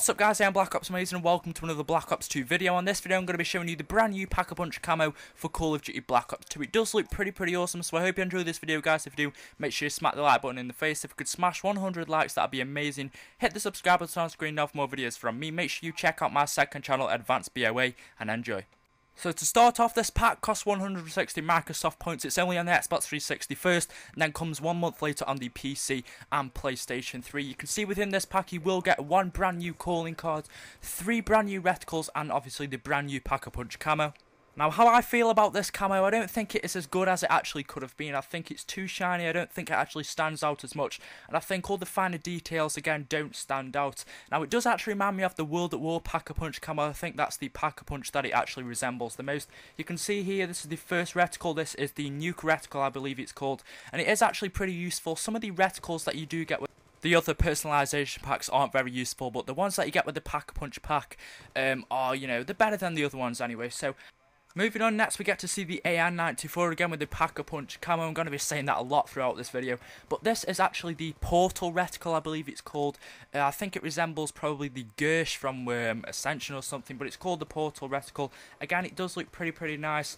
What's up guys, I'm Black Ops Amazing and welcome to another Black Ops 2 video. On this video I'm going to be showing you the brand new Pack-a-Punch camo for Call of Duty Black Ops 2. It does look pretty pretty awesome, so I hope you enjoy this video guys. If you do, make sure you smack the like button in the face. If we could smash 100 likes, that'd be amazing. Hit the subscribe button on screen now for more videos from me. Make sure you check out my second channel, Advanced BOA, and enjoy. So to start off, this pack costs 160 Microsoft points. It's only on the Xbox 360 first, and then comes one month later on the PC and PlayStation 3. You can see within this pack you will get one brand new calling card, three brand new reticles, and obviously the brand new Pack-a-Punch camo. Now, how I feel about this camo, I don't think it is as good as it actually could have been. I think it's too shiny, I don't think it actually stands out as much, and I think all the finer details, again, don't stand out. Now, it does actually remind me of the World at War Pack-a-Punch camo. I think that's the Pack-a-Punch that it actually resembles the most. You can see here, this is the first reticle. This is the Nuke reticle, I believe it's called, and it is actually pretty useful. Some of the reticles that you do get with the other personalization packs aren't very useful, but the ones that you get with the Pack-a-Punch pack um, are, you know, they're better than the other ones anyway. So Moving on, next we get to see the AN94 again with the Pack-a-Punch camo. I'm going to be saying that a lot throughout this video. But this is actually the Portal Reticle, I believe it's called. Uh, I think it resembles probably the Gersh from um, Ascension or something, but it's called the Portal Reticle. Again, it does look pretty, pretty nice.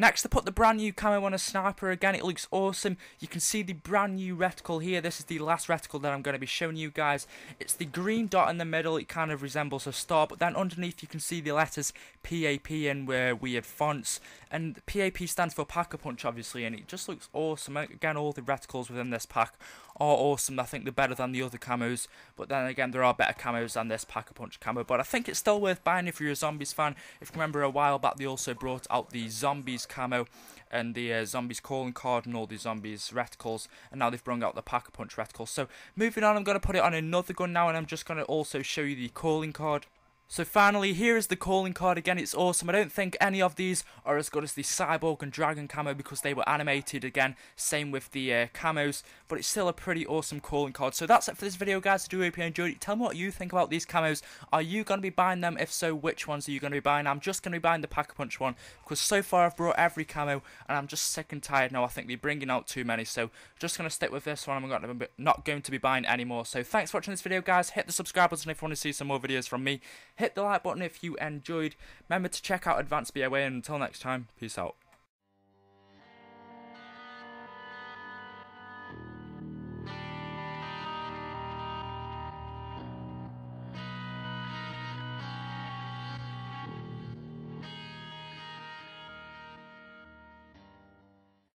Next, to put the brand new camo on a sniper. Again, it looks awesome. You can see the brand new reticle here. This is the last reticle that I'm going to be showing you guys. It's the green dot in the middle. It kind of resembles a star, but then underneath you can see the letters PAP and where weird fonts. And PAP stands for Pack-a-Punch, obviously, and it just looks awesome. Again, all the reticles within this pack are awesome. I think they're better than the other camos, but then again, there are better camos than this Pack-a-Punch camo. But I think it's still worth buying if you're a Zombies fan. If you remember a while back, they also brought out the Zombies camo and the uh, zombies calling card and all the zombies reticles and now they've brought out the pack-a-punch reticles. So moving on I'm going to put it on another gun now and I'm just going to also show you the calling card so finally, here is the calling card again, it's awesome. I don't think any of these are as good as the Cyborg and Dragon camo because they were animated again, same with the uh, camos, but it's still a pretty awesome calling card. So that's it for this video guys, I do hope you enjoyed it. Tell me what you think about these camos, are you going to be buying them? If so, which ones are you going to be buying? I'm just going to be buying the Pack-a-Punch one because so far I've brought every camo and I'm just sick and tired now. I think they're bringing out too many, so just going to stick with this one. I'm not going to be buying anymore. So thanks for watching this video guys, hit the subscribe button if you want to see some more videos from me. Hit the like button if you enjoyed. Remember to check out Advanced BOA and until next time, peace out.